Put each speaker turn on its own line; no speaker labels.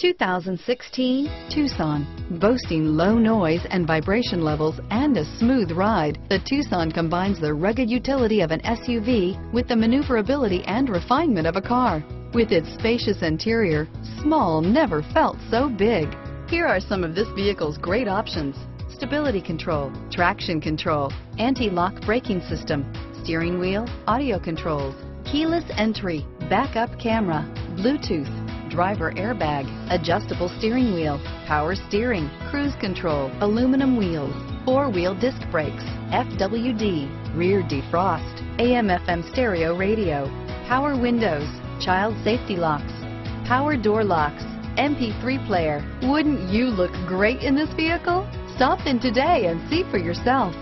2016 Tucson. Boasting low noise and vibration levels and a smooth ride, the Tucson combines the rugged utility of an SUV with the maneuverability and refinement of a car. With its spacious interior, small never felt so big. Here are some of this vehicle's great options. Stability control, traction control, anti-lock braking system, steering wheel, audio controls, keyless entry, backup camera, Bluetooth, driver airbag, adjustable steering wheel, power steering, cruise control, aluminum wheels, four-wheel disc brakes, FWD, rear defrost, AM FM stereo radio, power windows, child safety locks, power door locks, MP3 player. Wouldn't you look great in this vehicle? Stop in today and see for yourself.